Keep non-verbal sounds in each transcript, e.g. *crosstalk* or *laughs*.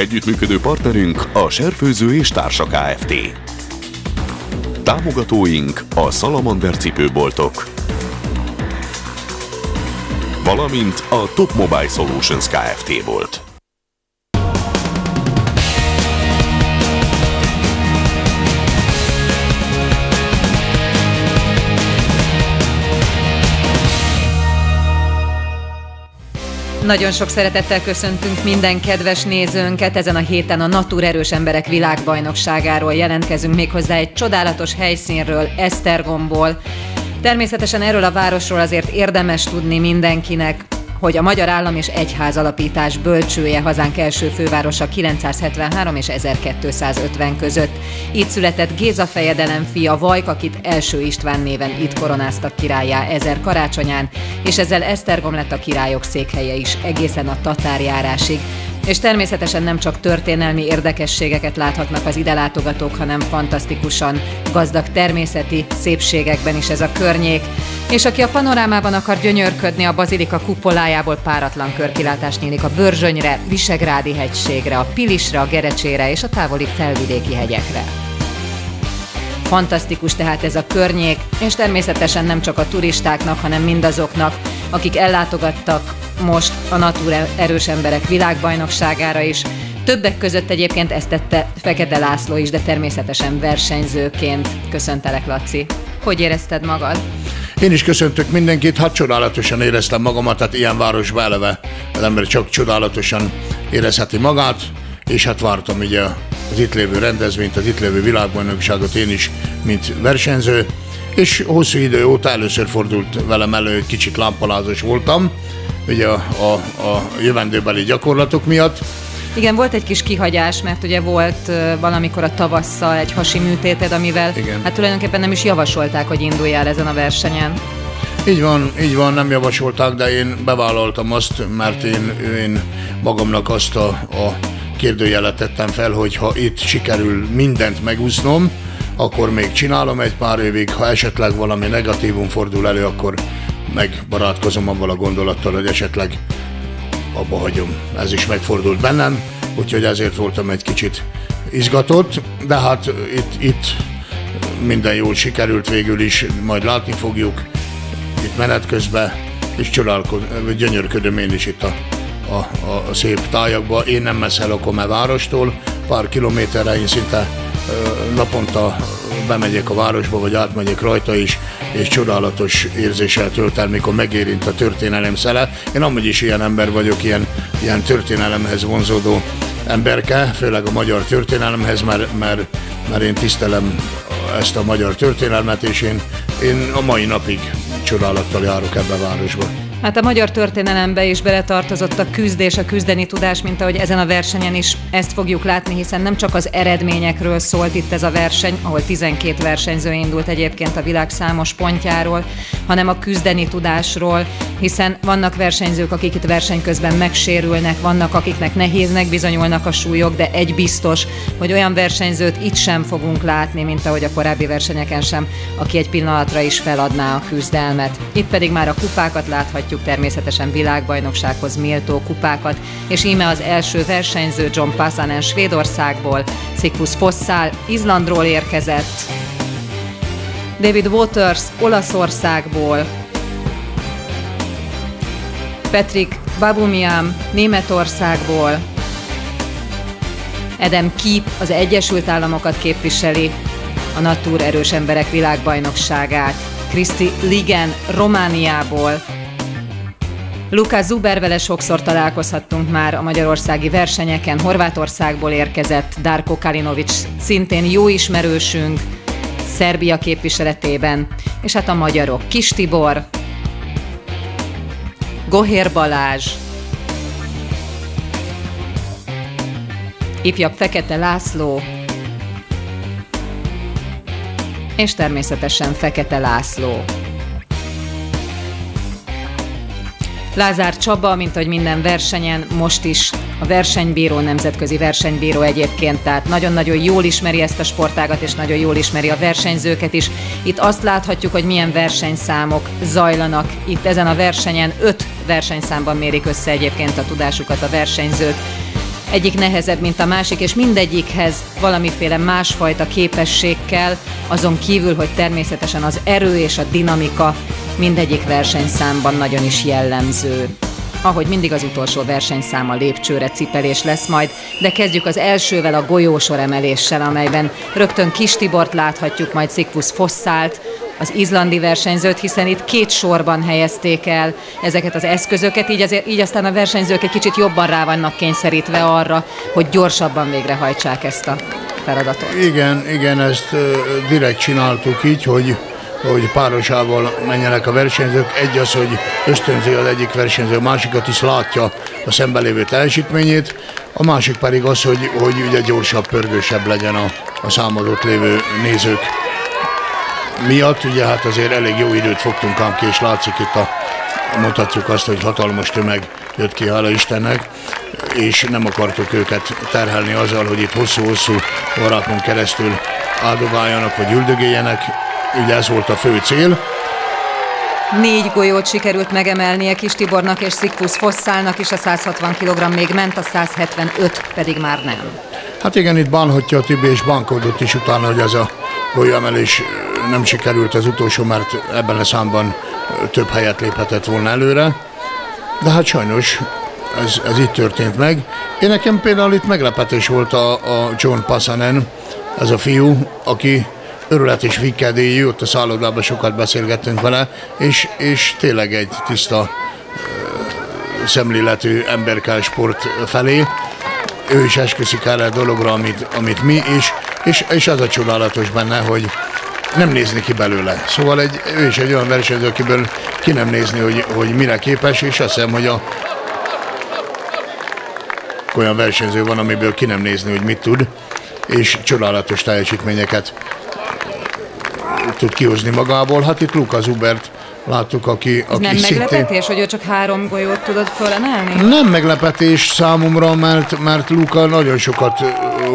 Együttműködő partnerünk a Serfőző és Társa Kft. Támogatóink a Salamander cipőboltok, valamint a Top Mobile Solutions Kft. volt. Nagyon sok szeretettel köszöntünk minden kedves nézőnket. Ezen a héten a Natur Erős Emberek világbajnokságáról jelentkezünk méghozzá egy csodálatos helyszínről, Esztergomból. Természetesen erről a városról azért érdemes tudni mindenkinek, hogy a Magyar Állam és Egyház alapítás bölcsője hazánk első fővárosa 973 és 1250 között. Itt született Géza fejedelem fia Vajk, akit első István néven itt koronáztak királyá ezer karácsonyán, és ezzel Esztergom lett a királyok székhelye is egészen a tatárjárásig. És természetesen nem csak történelmi érdekességeket láthatnak az ide látogatók, hanem fantasztikusan gazdag természeti szépségekben is ez a környék. És aki a panorámában akar gyönyörködni, a bazilika kupolájából páratlan körkilátás nyílik a Börzsönyre, Visegrádi hegységre, a Pilisre, a Gerecsére és a távoli felvidéki hegyekre. Fantasztikus tehát ez a környék, és természetesen nem csak a turistáknak, hanem mindazoknak, akik ellátogattak most a Natura Erős Emberek világbajnokságára is. Többek között egyébként ezt tette Fekete László is, de természetesen versenyzőként. Köszöntelek, Laci. Hogy érezted magad? Én is köszöntök mindenkit, hát csodálatosan éreztem magamat, tehát ilyen városba eleve az ember csak csodálatosan érezheti magát, és hát vártam ugye az itt lévő rendezvényt, az itt lévő világbajnokságot én is, mint versenyző, és hosszú idő óta először fordult velem elő, kicsit lámpalázos voltam, ugye a, a, a jövendőbeli gyakorlatok miatt. Igen, volt egy kis kihagyás, mert ugye volt valamikor a tavasszal egy hasi műtéted, amivel Igen. hát tulajdonképpen nem is javasolták, hogy induljál ezen a versenyen. Így van, így van, nem javasolták, de én bevállaltam azt, mert én, én magamnak azt a, a kérdőjelet tettem fel, hogy ha itt sikerül mindent megúsznom, akkor még csinálom egy pár évig, ha esetleg valami negatívum fordul elő, akkor megbarátkozom avval a gondolattal, hogy esetleg abba hagyom. Ez is megfordult bennem, úgyhogy ezért voltam egy kicsit izgatott, de hát itt, itt minden jól sikerült végül is, majd látni fogjuk itt menet közben, és csodálkozom, gyönyörködöm én is itt a, a, a, a szép tájakba. Én nem messze lakom a várostól, pár kilométerre én szinte naponta bemegyek a városba, vagy átmegyek rajta is, és csodálatos érzéssel tölt el, mikor megérint a történelem szele. Én amúgy is ilyen ember vagyok, ilyen, ilyen történelemhez vonzódó emberke, főleg a magyar történelemhez, mert, mert, mert én tisztelem ezt a magyar történelmet, és én, én a mai napig csodálattal járok ebbe a városba. Hát a magyar történelembe is beletartozott a küzdés, a küzdeni tudás, mint ahogy ezen a versenyen is ezt fogjuk látni, hiszen nem csak az eredményekről szólt itt ez a verseny, ahol 12 versenyző indult egyébként a világ számos pontjáról, hanem a küzdeni tudásról, hiszen vannak versenyzők, akik itt verseny közben megsérülnek, vannak, akiknek nehéznek bizonyulnak a súlyok, de egy biztos, hogy olyan versenyzőt itt sem fogunk látni, mint ahogy a korábbi versenyeken sem, aki egy pillanatra is feladná a küzdelmet. Itt pedig már a kupákat láthatjuk, természetesen világbajnoksághoz méltó kupákat, és íme az első versenyző John Passanen Svédországból, Sigfus Fosszál Izlandról érkezett, David Waters Olaszországból, Patrick Babumiam Németországból, Edem Keep az Egyesült Államokat képviseli, a Natur Erős Emberek világbajnokságát, Kriszti Ligen Romániából, Luka Zubervele sokszor találkozhattunk már a magyarországi versenyeken, Horvátországból érkezett Darko Kalinovic, szintén jó ismerősünk, Szerbia képviseletében, és hát a magyarok. Kis Tibor, Gohér Balázs, ifjabb Fekete László, és természetesen Fekete László. Lázár Csaba, mint hogy minden versenyen, most is a versenybíró, nemzetközi versenybíró egyébként, tehát nagyon-nagyon jól ismeri ezt a sportágat, és nagyon jól ismeri a versenyzőket is. Itt azt láthatjuk, hogy milyen versenyszámok zajlanak itt ezen a versenyen. Öt versenyszámban mérik össze egyébként a tudásukat a versenyzők. Egyik nehezebb, mint a másik, és mindegyikhez valamiféle másfajta képesség kell, azon kívül, hogy természetesen az erő és a dinamika mindegyik versenyszámban nagyon is jellemző. Ahogy mindig az utolsó versenyszám a lépcsőre cipelés lesz majd, de kezdjük az elsővel a golyósor emeléssel, amelyben rögtön Kis Tibort láthatjuk, majd Szikvusz Fosszált, az izlandi versenyzőt, hiszen itt két sorban helyezték el ezeket az eszközöket, így, azért, így aztán a versenyzők egy kicsit jobban rá vannak kényszerítve arra, hogy gyorsabban végrehajtsák ezt a feladatot. Igen, igen, ezt direkt csináltuk így, hogy hogy párosával menjenek a versenyzők. Egy az, hogy ösztönzi az egyik versenyző, a másikat is látja a szembelévő teljesítményét, a másik pedig az, hogy, hogy ugye gyorsabb, pörgősebb legyen a, a számadott lévő nézők miatt. Ugye hát azért elég jó időt fogtunk ám ki, és látszik itt a, mondhatjuk azt, hogy hatalmas tömeg jött ki, hála Istennek, és nem akartuk őket terhelni azzal, hogy itt hosszú-hosszú órákon keresztül áldogáljanak, vagy üldögéljenek, ugye ez volt a fő cél. Négy golyót sikerült megemelnie Kis Tibornak és Szikvusz Fosszálnak is, a 160 kg még ment, a 175 pedig már nem. Hát igen, itt bánhatja a Tibi, és bánkodott is utána, hogy ez a golyóemelés nem sikerült az utolsó, mert ebben a számban több helyet léphetett volna előre. De hát sajnos ez, ez itt történt meg. Én nekem például itt meglepetés volt a, a John Passanen, ez a fiú, aki örület és vikedélyű, ott a szállodában sokat beszélgettünk vele, és, és tényleg egy tiszta szemléletű emberkál sport felé. Ő is esküszik erre a dologra, amit, amit mi, és, és, és az a csodálatos benne, hogy nem nézni ki belőle. Szóval egy, ő is egy olyan versenyző, akiből ki nem nézni, hogy, hogy mire képes, és azt hiszem, hogy a olyan versenyző van, amiből ki nem nézni, hogy mit tud, és csodálatos teljesítményeket tud kihozni magából. Hát itt Luka Zubert láttuk, aki, Ez aki nem szintén... meglepetés, hogy ő csak három golyót tudott fölemelni? Nem meglepetés számomra, mert, mert Luka nagyon sokat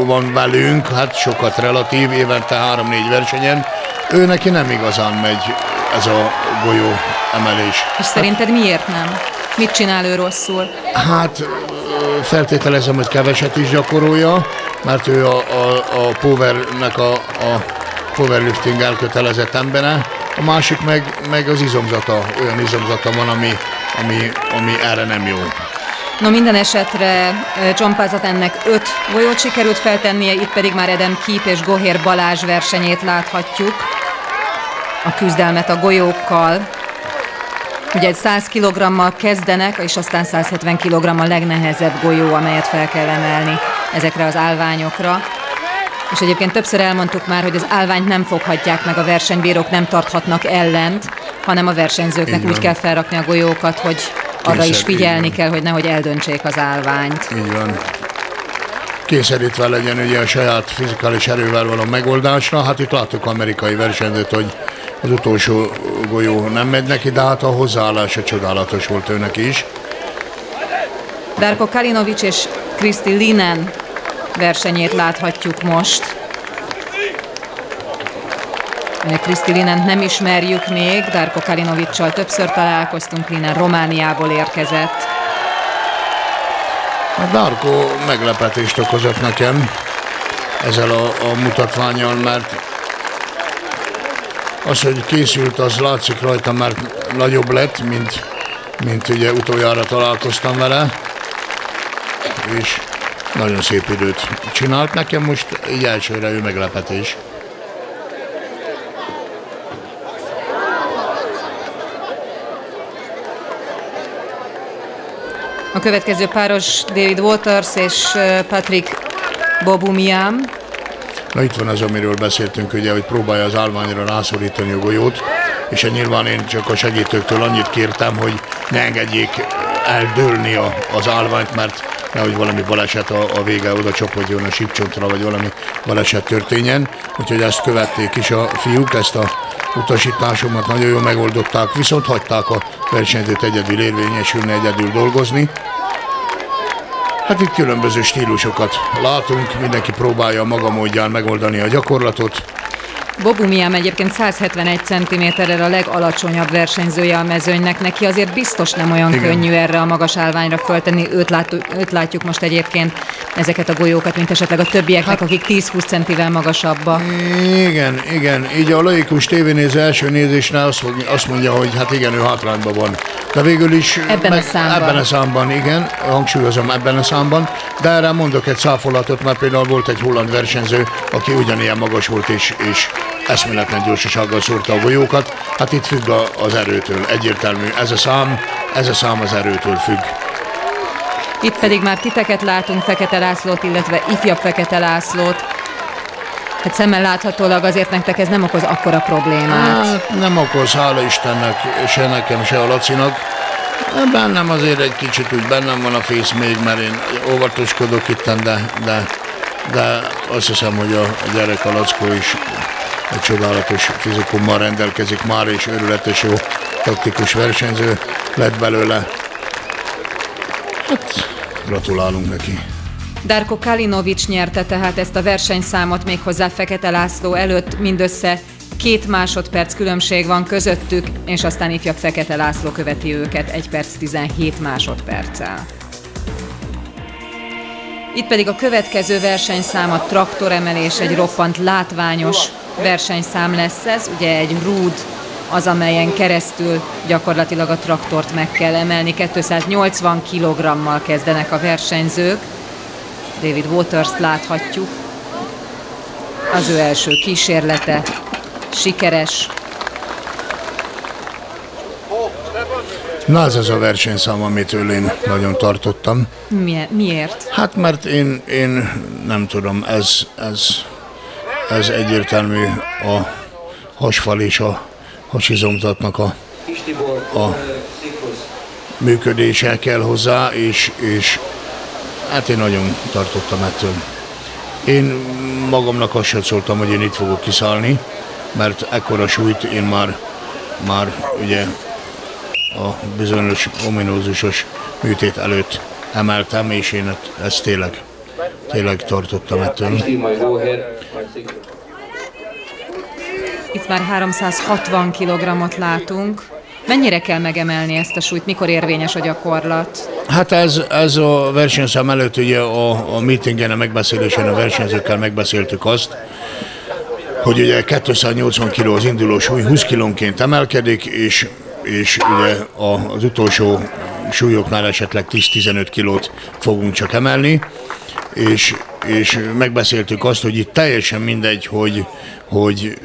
van velünk, hát sokat relatív, évente három-négy versenyen. Ő neki nem igazán megy ez a golyó emelés. És szerinted miért nem? Mit csinál ő rosszul? Hát feltételezem, hogy keveset is gyakorolja, mert ő a, a, a Powernek a, a powerlifting elkötelezett embere, a másik meg, meg az izomzata, olyan izomzata van, ami, ami, ami erre nem jó. No minden esetre John ennek öt golyót sikerült feltennie, itt pedig már Edem Kip és Gohér Balázs versenyét láthatjuk. A küzdelmet a golyókkal. Ugye egy 100 kg-mal kezdenek, és aztán 170 kg a legnehezebb golyó, amelyet fel kell emelni ezekre az állványokra. És egyébként többször elmondtuk már, hogy az állványt nem foghatják meg, a versenybírók nem tarthatnak ellent, hanem a versenyzőknek úgy kell felrakni a golyókat, hogy arra Készer, is figyelni kell, hogy nehogy eldöntsék az állványt. Így van. Kényszerítve legyen ugye a saját fizikális erővel való megoldásra. Hát itt láttuk amerikai versenyzőt, hogy az utolsó golyó nem megy neki, de hát a hozzáállása csodálatos volt őnek is. Darko Kalinovic és Kristi Linen versenyét láthatjuk most. Kriszti Linent nem ismerjük még, Darko Kalinovicsal többször találkoztunk, Linen Romániából érkezett. A Darko meglepetést okozott nekem ezzel a, a mutatványal, mert az, hogy készült, az látszik rajta, mert nagyobb lett, mint, mint ugye utoljára találkoztam vele, és nagyon szép időt csinált. Nekem most így elsőre ő meglepetés. A következő páros David Waters és Patrick Bobumiam. Na itt van az, amiről beszéltünk, ugye, hogy próbálja az állványra rászorítani a golyót, és nyilván én csak a segítőktől annyit kértem, hogy ne engedjék eldőlni az állványt, mert nehogy valami baleset a, a vége oda csapodjon a sípcsontra, vagy valami baleset történjen. Úgyhogy ezt követték is a fiúk, ezt a utasításomat nagyon jól megoldották, viszont hagyták a versenyzőt egyedül érvényesülni, egyedül dolgozni. Hát itt különböző stílusokat látunk, mindenki próbálja maga módján megoldani a gyakorlatot, Bobu Miám egyébként 171 cm-rel a legalacsonyabb versenyzője a mezőnynek, neki azért biztos nem olyan Igen. könnyű erre a magas állványra föltenni. Őt, lát, őt látjuk most egyébként ezeket a golyókat, mint esetleg a többieknek, hát, akik 10-20 centivel magasabbak. Igen, igen. Így a laikus tévénéző első nézésnál azt, azt mondja, hogy hát igen, ő hátrányban van. De végül is ebben, meg, a számban. ebben a számban, igen, hangsúlyozom ebben a számban, de erre mondok egy száfolatot, mert például volt egy holland versenyző, aki ugyanilyen magas volt és, és eszméletlen gyorsasággal szórta a golyókat. Hát itt függ az erőtől, egyértelmű. Ez a szám, ez a szám az erőtől függ. Itt pedig már titeket látunk, Fekete Lászlót, illetve ifjabb Fekete Lászlót. Hát szemmel láthatólag azért nektek ez nem okoz akkora problémát. Hát nem okoz, hála Istennek, se nekem, se a Lacinak. Bennem azért egy kicsit úgy bennem van a fész még, mert én óvatoskodok itt, de, de, de azt hiszem, hogy a gyerek a Lackó is egy csodálatos fizikummal rendelkezik már, és őrületes jó taktikus versenyző lett belőle. Hát, gratulálunk neki. Darko Kalinovic nyerte tehát ezt a versenyszámot méghozzá Fekete László előtt mindössze két másodperc különbség van közöttük, és aztán ifjabb Fekete László követi őket egy perc 17 másodperccel. Itt pedig a következő versenyszám a traktoremelés, egy roppant látványos versenyszám lesz ez, ugye egy rúd az, amelyen keresztül gyakorlatilag a traktort meg kell emelni. 280 kg-mal kezdenek a versenyzők. David waters láthatjuk. Az ő első kísérlete sikeres. Na ez az a versenyszám, amitől én nagyon tartottam. Miért? Hát mert én, én nem tudom, ez, ez ez egyértelmű a hasfal és a hasizomzatnak a, a működése kell hozzá, és, és hát én nagyon tartottam ettől. Én magamnak azt szóltam, hogy én itt fogok kiszállni, mert ekkora súlyt én már, már ugye a bizonyos ominózusos műtét előtt emeltem, és én ezt tényleg, tényleg tartottam ettől. Itt már 360 kg látunk. Mennyire kell megemelni ezt a súlyt? Mikor érvényes a gyakorlat? Hát ez, ez a versenyszám előtt ugye a, a meetingen, a megbeszélésen a versenyzőkkel megbeszéltük azt, hogy ugye 280 kg az induló súly, 20 kilónként emelkedik, és, és ugye az utolsó súlyoknál esetleg 10-15 kilót fogunk csak emelni, és, és megbeszéltük azt, hogy itt teljesen mindegy, hogy, hogy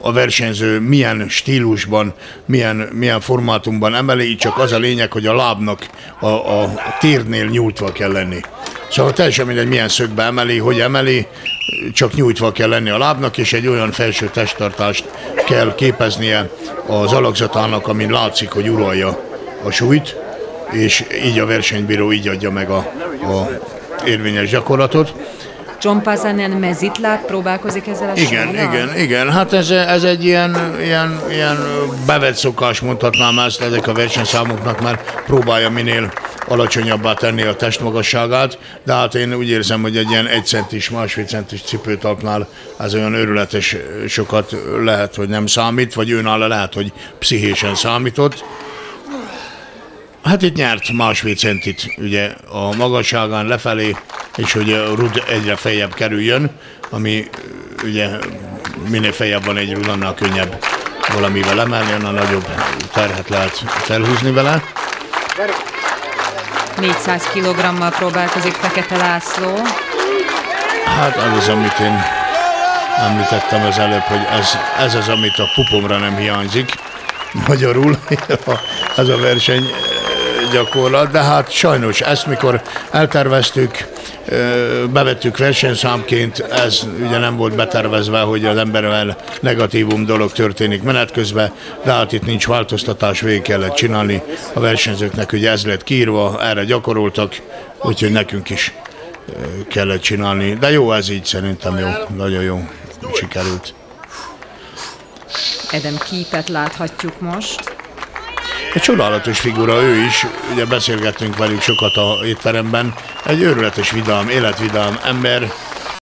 a versenyző milyen stílusban, milyen, milyen formátumban emeli, csak az a lényeg, hogy a lábnak a, a, a térnél nyújtva kell lenni. Szóval teljesen mindegy, milyen szögbe emeli, hogy emeli, csak nyújtva kell lenni a lábnak, és egy olyan felső testtartást kell képeznie az alakzatának, amin látszik, hogy uralja a súlyt, és így a versenybíró így adja meg a, a érvényes gyakorlatot. John Pazanen mezitlát próbálkozik ezzel a Igen, súlyjal? igen, igen. Hát ez, ez egy ilyen, ilyen, ilyen bevett szokás, mondhatnám ezt ezek a versenyszámoknak, mert próbálja minél alacsonyabbá tenni a testmagasságát, de hát én úgy érzem, hogy egy ilyen egy centis, másfél centis cipőtalpnál ez olyan őrületes sokat lehet, hogy nem számít, vagy őnála lehet, hogy pszichésen számított. Hát itt nyert másfél centit ugye a magasságán lefelé, és hogy a rud egyre feljebb kerüljön, ami ugye minél feljebb van egy rud, annál könnyebb valamivel emelni, annál nagyobb terhet lehet felhúzni vele. 400 kg-mal próbálkozik Fekete László. Hát az az, amit én említettem az előbb, hogy ez, ez az, amit a pupomra nem hiányzik. Magyarul *laughs* ez a verseny gyakorlat, de hát sajnos ezt mikor elterveztük, bevettük versenyszámként, ez ugye nem volt betervezve, hogy az emberrel negatívum dolog történik menet közben, de hát itt nincs változtatás, végig kellett csinálni. A versenyzőknek ugye ez lett kiírva, erre gyakoroltak, úgyhogy nekünk is kellett csinálni. De jó ez így szerintem jó, nagyon jó, sikerült. Edem Kípet láthatjuk most. Egy csodálatos figura ő is, ugye beszélgettünk velük sokat a étteremben, egy őrületes vidám, életvidám ember,